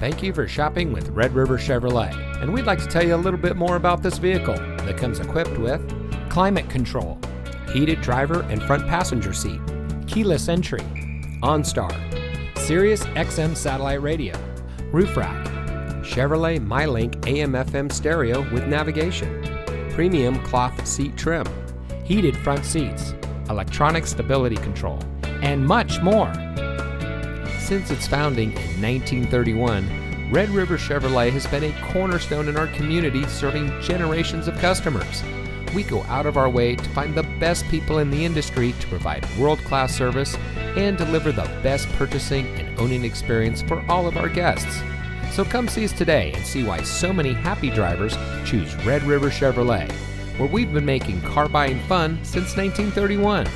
Thank you for shopping with Red River Chevrolet. And we'd like to tell you a little bit more about this vehicle that comes equipped with climate control, heated driver and front passenger seat, keyless entry, OnStar, Sirius XM satellite radio, roof rack, Chevrolet MyLink AM FM stereo with navigation, premium cloth seat trim, heated front seats, electronic stability control, and much more. Since its founding in 1931, Red River Chevrolet has been a cornerstone in our community serving generations of customers. We go out of our way to find the best people in the industry to provide world class service and deliver the best purchasing and owning experience for all of our guests. So come see us today and see why so many happy drivers choose Red River Chevrolet, where we've been making car buying fun since 1931.